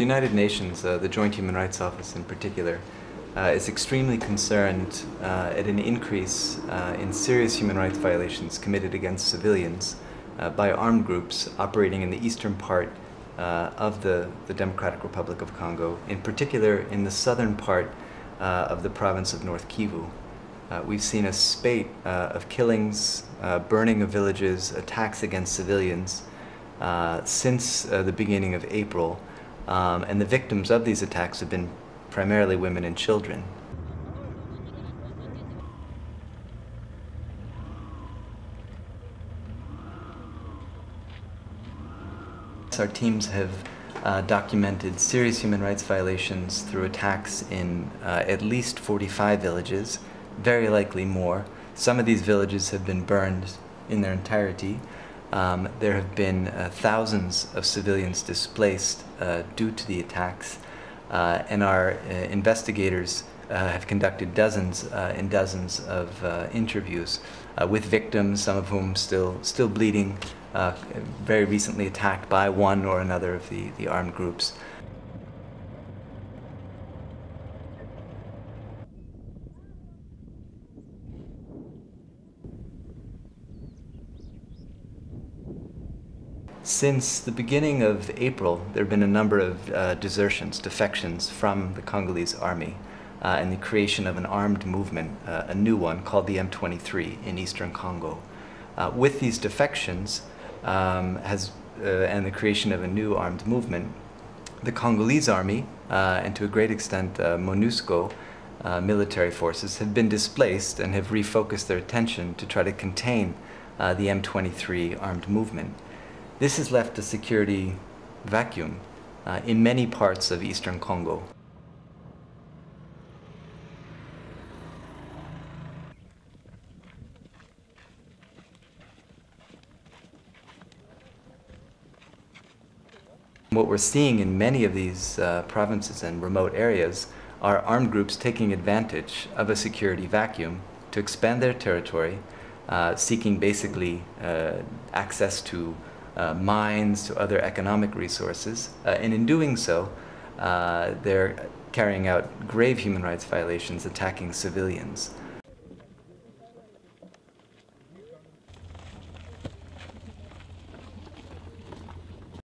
The United Nations, uh, the Joint Human Rights Office in particular, uh, is extremely concerned uh, at an increase uh, in serious human rights violations committed against civilians uh, by armed groups operating in the eastern part uh, of the, the Democratic Republic of Congo, in particular in the southern part of the province of North Kivu. We've seen a spate of killings, burning of villages, attacks against civilians since the beginning of April, um, and the victims of these attacks have been primarily women and children. Our teams have uh, documented serious human rights violations through attacks in uh, at least 45 villages, very likely more. Some of these villages have been burned in their entirety. Um, there have been uh, thousands of civilians displaced uh, due to the attacks, uh, and our uh, investigators have conducted dozens and dozens of interviews with victims, some of whom still still bleeding, uh, very recently attacked by one or another of the, the armed groups. Since the beginning of April, there have been a number of uh, desertions, defections from the Congolese army, uh, and the creation of an armed movement, uh, a new one called the M23 in eastern Congo. Uh, with these defections, um, has, uh, and the creation of a new armed movement, the Congolese army, uh, and to a great extent MONUSCO, military forces, have been displaced and have refocused their attention to try to contain the M23 armed movement. This has left a security vacuum uh, in many parts of eastern Congo. What we're seeing in many of these uh, provinces and remote areas are armed groups taking advantage of a security vacuum to expand their territory, uh, seeking basically uh, access to uh, mines, to other economic resources, uh, and in doing so, uh, they're carrying out grave human rights violations, attacking civilians.